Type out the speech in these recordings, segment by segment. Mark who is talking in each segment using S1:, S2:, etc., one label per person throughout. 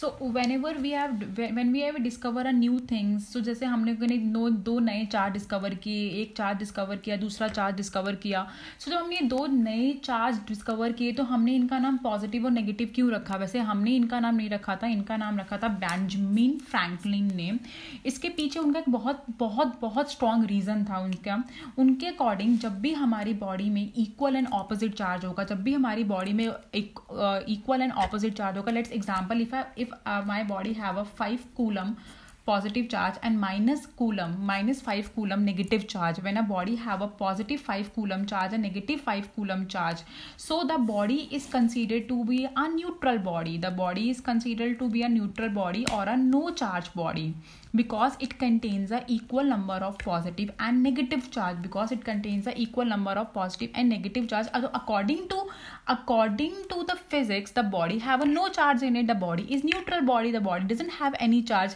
S1: So whenever we have when we have discover a new things so जैसे हमने no, दो नए charge discover किए, एक चार्ज डिस्कवर किया, दूसरा चार्ज डिस्कवर किया सो जब हमने दो नए चार्ज डिस्कवर किए तो हमने इनका नाम पॉजिटिव और नेगेटिव क्यों रखा? वैसे हमने इनका नाम नहीं रखा था, इनका नाम रखा था बैंजमिन फ्रैंकलिन ने। इसके पीछे उनका एक बहुत बहुत बहुत स्ट्रॉन्ग रीज़न था उनका। उनके अकॉर्डिंग जब भी हमारी बॉडी में इक्वल एंड ऑपोजिट चार्ज होगा, जब भी हमारी बॉडी में एक इक्वल एंड ऑपोजिट चार्ज होगा let's example if if uh, my body have a 5 coulomb positive charge and minus coulomb minus 5 coulomb negative charge. When a body have a positive 5 coulomb charge and negative 5 coulomb charge so the body is considered to be a neutral body. The body is considered to be a neutral body or a no charge body because it contains a equal number of positive and negative charge. Because it contains a equal number of positive and negative charge according to according to the physics the body have a no charge in it. The body is neutral body. The body doesn't have any charge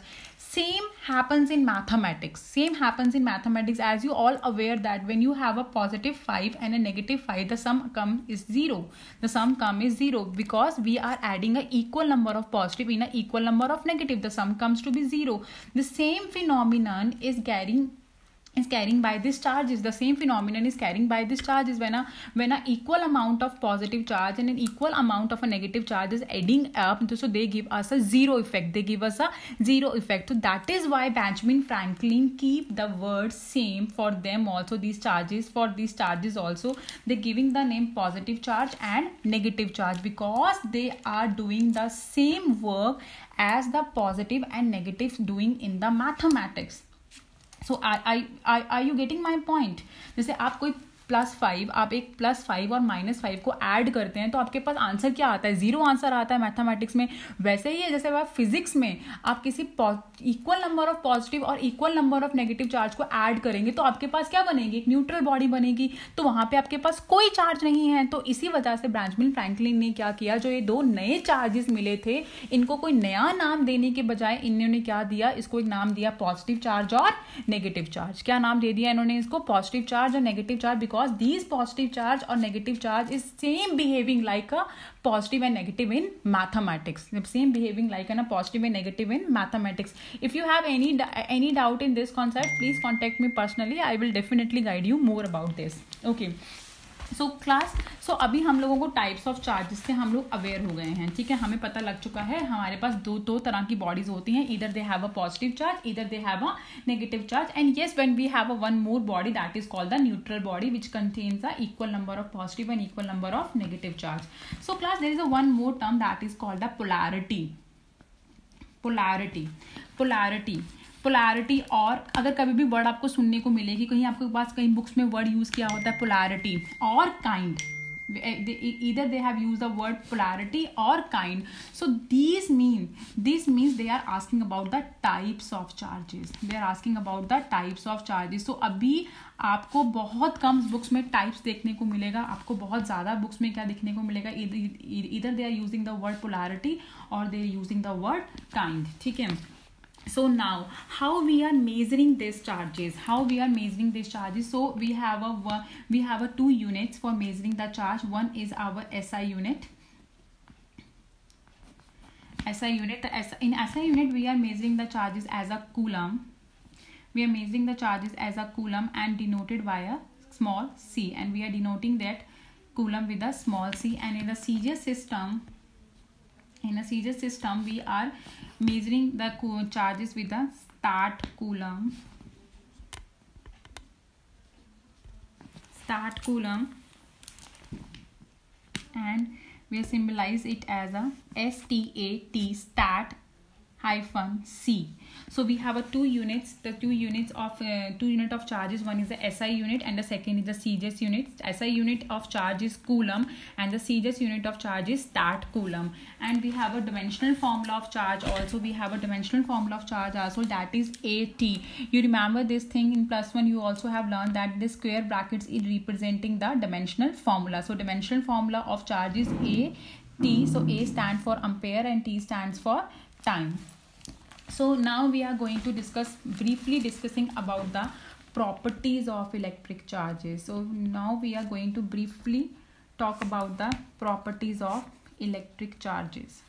S1: same happens in mathematics. Same happens in mathematics as you all aware that when you have a positive 5 and a negative 5 the sum come is 0 the sum come is 0 because we are adding a equal number of positive in a equal number of negative. The sum comes to be 0 the same phenomenon is carrying is carrying by this charge is the same phenomenon is carrying by this charge is when a when a equal amount of positive charge and an equal amount of a negative charge is adding up so they give us a zero effect. They give us a zero effect. So that is why benjamin franklin keep the word same for them also these charges for these charges also. They giving the name positive charge and negative charge because they are doing the same work as the positive and negative doing in the mathematics so I I I you getting my point जैसे आप कोई plus five आप एक plus five और minus five को add करते हैं तो आपके पास आंसर क्या आता है? ज़ीरो आंसर आता है मैथमेटिक्स में। वैसे ही है, जैसे आप फिजिक्स में आप किसी इक्वल नंबर ऑफ़ पॉजिटिव और equal number of negative charge को ऐड करेंगे तो आपके पास क्या बनेगी? एक न्यूट्रल बॉडी बनेगी। तो वहाँ पे आपके पास कोई चार्ज नहीं है। तो इसी वजह से ब्रांचमिन फ्रैंकलिन ने क्या किया, जो ये दो नए चार्जेस मिले थे, इनको कोई नया नाम देने के बजाय इन्होंने क्या दिया? इसको एक नाम दिया पॉजिटिव चार्ज और नेगेटिव चार्ज क्या नाम दे दिया इन्होंने इसको? पॉजिटिव चार्ज और negative charge because because these positive charge or negative charge is same behaving like a positive and negative in mathematics. Same behaving like a positive and negative in mathematics. If you have any any doubt in this concept please contact me personally. I will definitely guide you more about this. Okay so class so अभी हम लोगों को types of charges से हम लोग aware हो गए हैं, ठीक है? हमें पता लग चुका है, हमारे पास दो दो तरह की बॉडीज होती हैं। इधर they have a positive charge इधर they have a negative charge and yes when we have a one more body that is called the neutral body which contains the equal number of positive and equal number of negative charge so class there is a one more term that is called the polarity polarity polarity polarity और अगर कभी भी word आपको सुनने को मिलेगी, कहीं आपके पास कहीं बुक्स में वर्ड यूज़ किया होता है पोलैरिटी और kind either they have used the word polarity or kind. So these mean this means they are asking about the types of charges. They are asking about the types of charges. So अभी आपको बहुत कम books में types देखने को मिलेगा। आपको बहुत ज़्यादा बुक्स में क्या देखने को मिलेगा? इधर they are using the word polarity और they are using the word kind ठीक है? So now how we are measuring these charges? How we are measuring these charges? So we have a we have a two units for measuring the charge. One is our SI unit. SI unit in SI unit we are measuring the charges as a coulomb. We are measuring the charges as a coulomb and denoted by a small c. And we are denoting that coulomb with a small c. And in the CGS system in a CGS system we are measuring the charges with the stat coulomb stat coulomb and we symbolize it as a STAT hyphen C. So we have a two units the two units of uh, two unit of charges. One is the SI unit and the second is the CGS unit. SI unit of charge is coulomb and the CGS unit of charge is stat coulomb. And we have a dimensional formula of charge also. We have a dimensional formula of charge also. That is AT you remember this thing in plus one you also have learned that the square brackets is representing the dimensional formula. So dimensional formula of charge is A T. So A stand for ampere and T stands for time. So now we are going to discuss briefly discussing about the properties of electric charges. So now we are going to briefly talk about the properties of electric charges